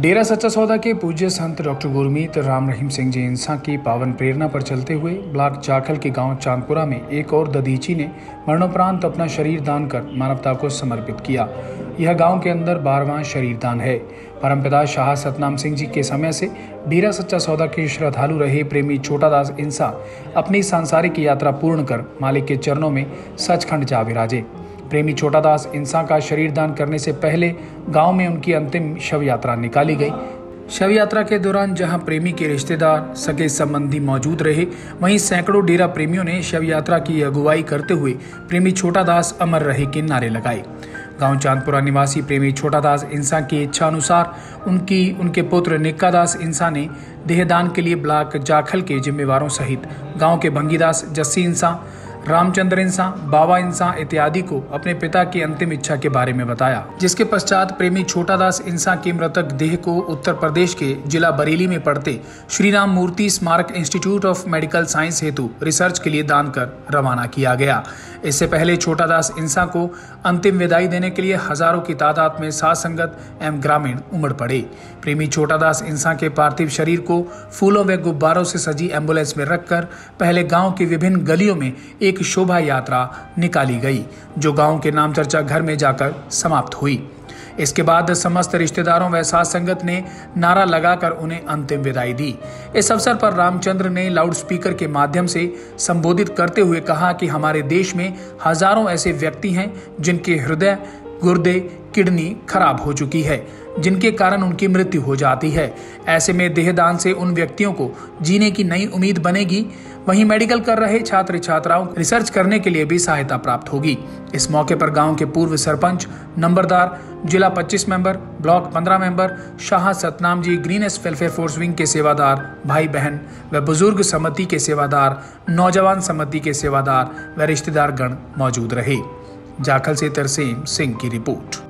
डेरा सच्चा सौदा के पूज्य संत डॉक्टर गुरमीत राम रहीम सिंह जी इंसा की पावन प्रेरणा पर चलते हुए ब्लॉक जाखल के गाँव चांदपुरा में एक और ददीची ने मरणोपरांत अपना शरीर दान कर मानवता को समर्पित किया। यह गाँव के अंदर बारवां शरीर दान है। परमपिता शाह सतनाम सिंह जी के समय से डेरा सच्चा सौदा के श्रद्धालु रहे प्रेमी छोटादास इंसा अपनी सांसारिक यात्रा पूर्ण कर मालिक के चरणों में सचखंड जा विराजे। प्रेमी छोटा दास इंसान का शरीर दान करने से पहले गाँव में उनकी अंतिम शव यात्रा निकाली गई। शव यात्रा के दौरान जहाँ प्रेमी के रिश्तेदार, सगे संबंधी मौजूद रहे, वहीं सैकड़ों डेरा प्रेमियों ने शव यात्रा की अगुवाई करते हुए प्रेमी छोटा दास अमर रहे के नारे लगाए। गाँव चांदपुरा निवासी प्रेमी छोटा दास इंसा की इच्छा अनुसार उनकी, उनके पुत्र निक्का दास इंसा ने देहदान के लिए ब्लॉक जाखल के जिम्मेवारों सहित गाँव के भंगीदास, जस्सी इंसा रामचंद्र इंसा बाबा इंसा इत्यादि को अपने पिता की अंतिम इच्छा के बारे में बताया, जिसके पश्चात प्रेमी छोटा दास इंसा के मृतक देह को उत्तर प्रदेश के जिला बरेली में पड़ते Shri Ram Murti Smarak institute of medical science हेतु रिसर्च के लिए दान कर रवाना किया गया। इससे पहले छोटा दास इंसा को अंतिम विदाई देने के लिए हज़ारों की तादाद में सात संगत एवं ग्रामीण उमड़ पड़े। प्रेमी छोटा दास इंसा के पार्थिव शरीर को फूलों व गुब्बारों से सजी एंबुलेंस में रखकर पहले गाँव की विभिन्न गलियों में एक एक शोभा यात्रा निकाली गई, जो गाँव के नाम चर्चा घर में जाकर समाप्त हुई। इसके बाद समस्त रिश्तेदारों व सास संगत ने नारा लगाकर उन्हें अंतिम विदाई दी। इस अवसर पर रामचंद्र ने लाउडस्पीकर के माध्यम से संबोधित करते हुए कहा कि हमारे देश में हज़ारों ऐसे व्यक्ति हैं जिनके हृदय गुर्दे, किडनी खराब हो चुकी है, जिनके कारण उनकी मृत्यु हो जाती है। ऐसे में देहदान से उन व्यक्तियों को जीने की नई उम्मीद बनेगी। वहीं मेडिकल कर रहे छात्र छात्राओं रिसर्च करने के लिए भी सहायता प्राप्त होगी। इस मौके पर गाँव के पूर्व सरपंच, नंबरदार, जिला 25 member, block 15 member, Shah Satnam ji green S welfare force wing के सेवादार भाई बहन व बुज़ुर्ग समिति के सेवादार, नौजवान समिति के सेवादार व रिश्तेदार गण मौजूद रहे। जाखल से तरसेम सिंह की रिपोर्ट।